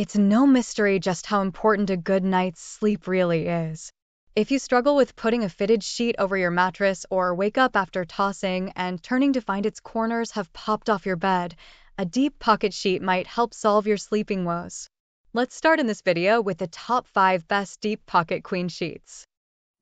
It's no mystery just how important a good night's sleep really is. If you struggle with putting a fitted sheet over your mattress or wake up after tossing and turning to find its corners have popped off your bed, a deep pocket sheet might help solve your sleeping woes. Let's start in this video with the top 5 best deep pocket queen sheets.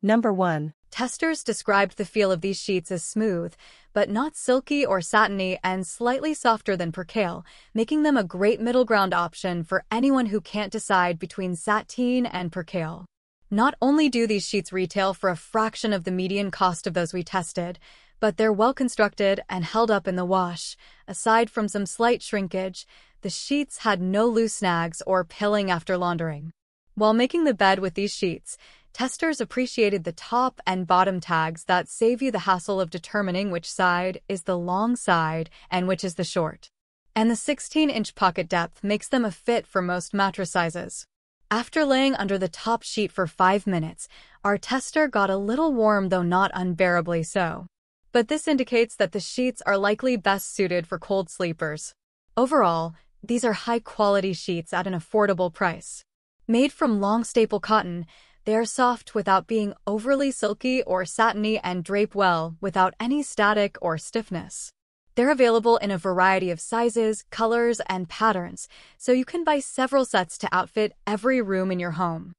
Number 1. Testers described the feel of these sheets as smooth, but not silky or satiny and slightly softer than percale, making them a great middle ground option for anyone who can't decide between sateen and percale. Not only do these sheets retail for a fraction of the median cost of those we tested, but they're well constructed and held up in the wash. Aside from some slight shrinkage, the sheets had no loose snags or pilling after laundering. While making the bed with these sheets, testers appreciated the top and bottom tags that save you the hassle of determining which side is the long side and which is the short. And the 16-inch pocket depth makes them a fit for most mattress sizes. After laying under the top sheet for five minutes, our tester got a little warm though not unbearably so but this indicates that the sheets are likely best suited for cold sleepers. Overall, these are high-quality sheets at an affordable price. Made from long staple cotton, they are soft without being overly silky or satiny and drape well without any static or stiffness. They're available in a variety of sizes, colors, and patterns, so you can buy several sets to outfit every room in your home.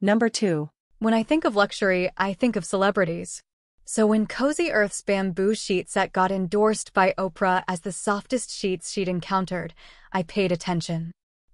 Number 2. When I think of luxury, I think of celebrities. So when Cozy Earth's bamboo sheet set got endorsed by Oprah as the softest sheets she'd encountered, I paid attention.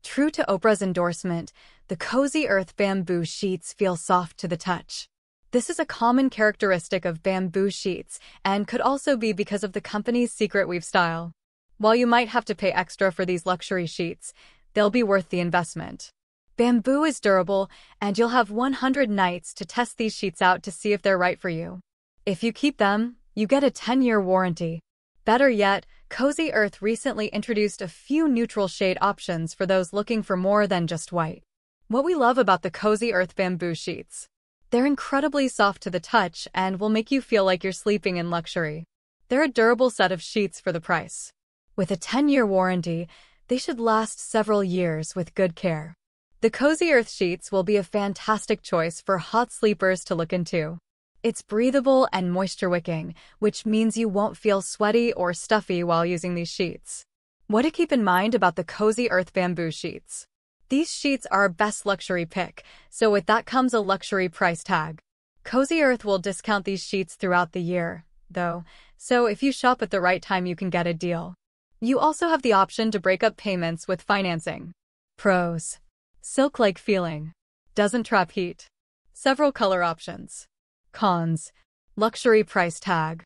True to Oprah's endorsement, the Cozy Earth bamboo sheets feel soft to the touch. This is a common characteristic of bamboo sheets and could also be because of the company's secret weave style. While you might have to pay extra for these luxury sheets, they'll be worth the investment. Bamboo is durable, and you'll have 100 nights to test these sheets out to see if they're right for you. If you keep them, you get a 10-year warranty. Better yet, Cozy Earth recently introduced a few neutral shade options for those looking for more than just white. What we love about the Cozy Earth bamboo sheets. They're incredibly soft to the touch and will make you feel like you're sleeping in luxury. They're a durable set of sheets for the price. With a 10-year warranty, they should last several years with good care. The Cozy Earth sheets will be a fantastic choice for hot sleepers to look into. It's breathable and moisture-wicking, which means you won't feel sweaty or stuffy while using these sheets. What to keep in mind about the Cozy Earth Bamboo Sheets. These sheets are our best luxury pick, so with that comes a luxury price tag. Cozy Earth will discount these sheets throughout the year, though, so if you shop at the right time you can get a deal. You also have the option to break up payments with financing. Pros. Silk-like feeling. Doesn't trap heat. Several color options. Cons. Luxury price tag.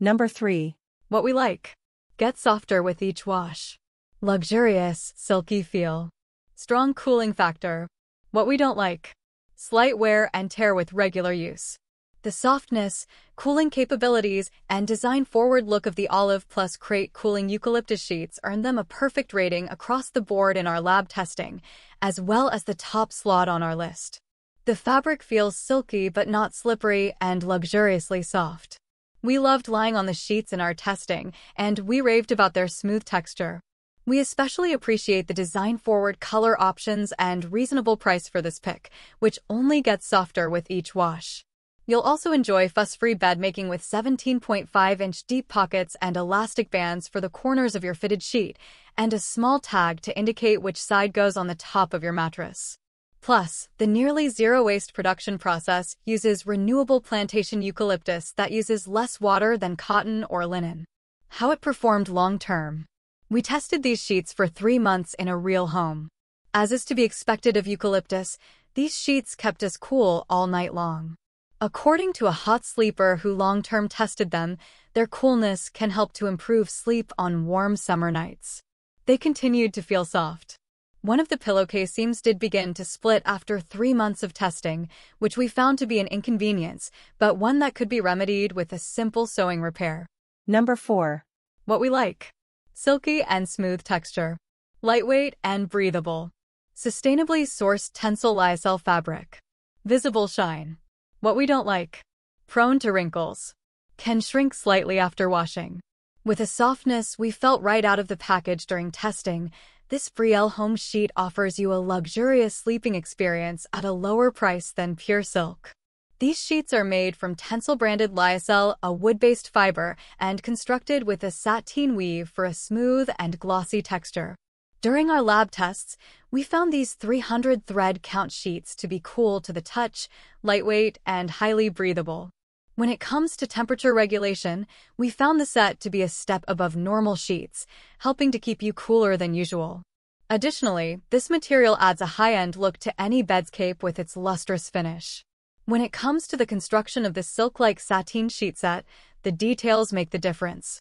Number 3. What we like. Get softer with each wash. Luxurious, silky feel. Strong cooling factor. What we don't like. Slight wear and tear with regular use. The softness, cooling capabilities, and design-forward look of the Olive Plus Crate Cooling Eucalyptus Sheets earned them a perfect rating across the board in our lab testing, as well as the top slot on our list. The fabric feels silky but not slippery and luxuriously soft. We loved lying on the sheets in our testing, and we raved about their smooth texture. We especially appreciate the design-forward color options and reasonable price for this pick, which only gets softer with each wash. You'll also enjoy fuss-free bed making with 17.5-inch deep pockets and elastic bands for the corners of your fitted sheet, and a small tag to indicate which side goes on the top of your mattress. Plus, the nearly zero-waste production process uses renewable plantation eucalyptus that uses less water than cotton or linen. How it performed long-term. We tested these sheets for three months in a real home. As is to be expected of eucalyptus, these sheets kept us cool all night long. According to a hot sleeper who long-term tested them, their coolness can help to improve sleep on warm summer nights. They continued to feel soft. One of the pillowcase seams did begin to split after three months of testing, which we found to be an inconvenience, but one that could be remedied with a simple sewing repair. Number 4. What we like. Silky and smooth texture. Lightweight and breathable. Sustainably sourced Tencel lyocell fabric. Visible shine. What we don't like. Prone to wrinkles. Can shrink slightly after washing. With a softness we felt right out of the package during testing, this Brielle home sheet offers you a luxurious sleeping experience at a lower price than pure silk. These sheets are made from Tencel-branded lyocell, a wood-based fiber, and constructed with a sateen weave for a smooth and glossy texture. During our lab tests, we found these 300 thread count sheets to be cool to the touch, lightweight, and highly breathable. When it comes to temperature regulation, we found the set to be a step above normal sheets, helping to keep you cooler than usual. Additionally, this material adds a high-end look to any bedscape with its lustrous finish. When it comes to the construction of this silk-like sateen sheet set, the details make the difference.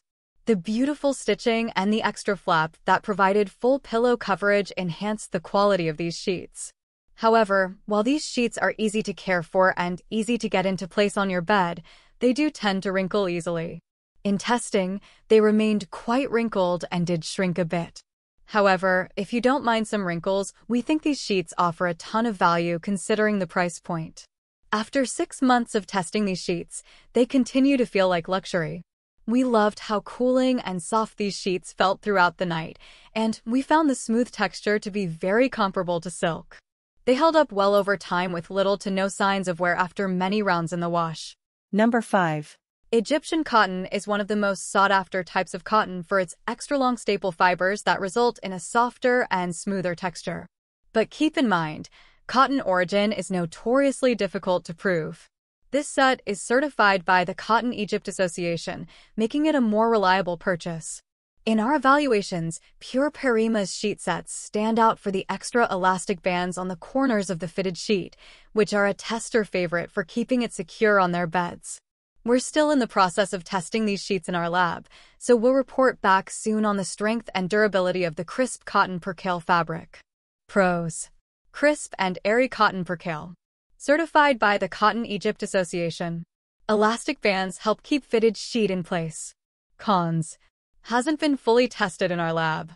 The beautiful stitching and the extra flap that provided full pillow coverage enhanced the quality of these sheets. However, while these sheets are easy to care for and easy to get into place on your bed, they do tend to wrinkle easily. In testing, they remained quite wrinkled and did shrink a bit. However, if you don't mind some wrinkles, we think these sheets offer a ton of value considering the price point. After six months of testing these sheets, they continue to feel like luxury. We loved how cooling and soft these sheets felt throughout the night, and we found the smooth texture to be very comparable to silk. They held up well over time with little to no signs of wear after many rounds in the wash. Number 5. Egyptian cotton is one of the most sought-after types of cotton for its extra-long staple fibers that result in a softer and smoother texture. But keep in mind, cotton origin is notoriously difficult to prove. This set is certified by the Cotton Egypt Association, making it a more reliable purchase. In our evaluations, Pure Parima's sheet sets stand out for the extra elastic bands on the corners of the fitted sheet, which are a tester favorite for keeping it secure on their beds. We're still in the process of testing these sheets in our lab, so we'll report back soon on the strength and durability of the crisp cotton percale fabric. Pros. Crisp and airy cotton percale. Certified by the Cotton Egypt Association. Elastic bands help keep fitted sheet in place. Cons hasn't been fully tested in our lab.